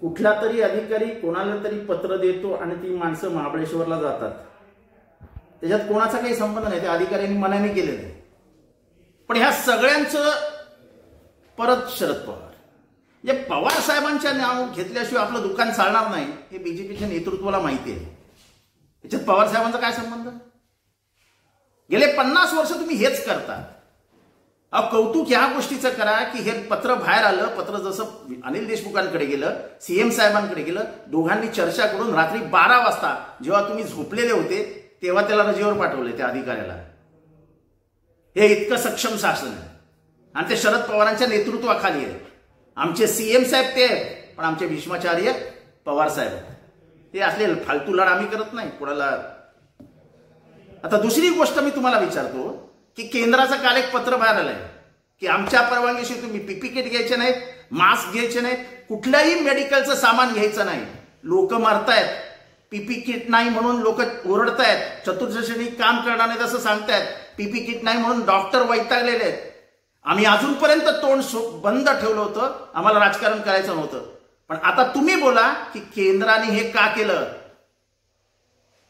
कुठला तरी अधिकारी कोणाला तरी पत्र देतो आणि ती माणसं महाबळेश्वरला जातात. त्याच्यात कोणाचा काही संबंध नाही त्या अधिकाऱ्यांनी मनाने केलेलं आहे. पण ह्या सगळ्यांचं परत शरद पवार. म्हणजे पवार साहेबांच्या नाव घेतल्याशिवाय आपलं दुकान चालणार नाही हे बीजेपीच्या नेतृत्वाला माहिती आहे. याच्यात पवार साहेबांचा काय संबंध? गेले पन्नास वर्ष तुम्ही हेच करता. अहो कौतुक ह्या गोष्टीचं करा की हे पत्र बाहेर आलं पत्र जसं अनिल देशमुखांकडे गेलं सीएम साहेबांकडे गेलं दोघांनी चर्चा करून रात्री बारा वाजता जेव्हा तुम्ही झोपलेले होते तेव्हा त्याला रजेवर पाठवले त्या अधिकाऱ्याला. हे इतकं सक्षम शासन आहे. आणि ते शरद पवारांच्या नेतृत्वाखाली आहे. आमचे सीएम साहेब ते आहेत पण आमचे भीष्माचार्य पवार साहेब ते असले फालतू लढ आम्ही करत नाही कोणाला आता दुसरी गोष्ट मी तुम्हाला विचारतो. की केंद्राचं काल एक पत्र बाहेर आलंय की आमच्या परवानगीशी तुम्ही पीपी किट घ्यायचे नाहीत मास्क घ्यायचे नाहीत कुठल्याही मेडिकलचं सामान घ्यायचं नाही. लोक मरतायत. पीपी किट नाही म्हणून लोक ओरडतायत. चतुर्दशीनी काम करणार नाहीत असं सांगतायत. पीपी किट नाही म्हणून डॉक्टर वैतागलेले आहेत. आम्ही अजूनपर्यंत तोंड बंद ठेवलं होतं. आम्हाला राजकारण करायचं नव्हतं. पण आता तुम्ही बोला की केंद्राने हे का केलं?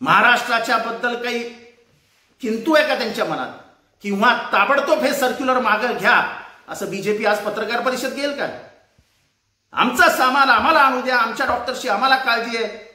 महाराष्ट्राच्या बद्दल काही किंतू आहे का त्यांच्या मनात? किंवा ताबडतोब हे सर्क्युलर मागं घ्या. असं बीजेपी आज पत्रकार परिषद घेईल का? आमचा सामान आम्हाला आणू द्या. आमच्या डॉक्टरशी आम्हाला काळजी आहे.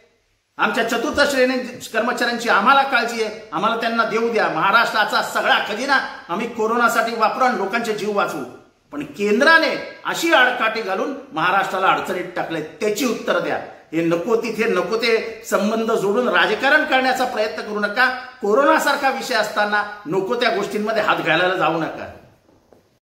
आमच्या चतुर्थ श्रेणी कर्मचाऱ्यांची आम्हाला काळजी आहे. आम्हाला त्यांना देऊ द्या. महाराष्ट्राचा सगळा खजिना आम्ही कोरोनासाठी वापरू आणि लोकांचे जीव वाचवू. पण केंद्राने अशी आडकाठी घालून महाराष्ट्राला अडचणीत टाकले त्याची उत्तर द्या. हे नको तिथे नको ते संबंध जोडून राजकारण करण्याचा प्रयत्न करू नका. कोरोनासारखा विषय असताना नको त्या गोष्टींमध्ये हात घालायला जाऊ नका.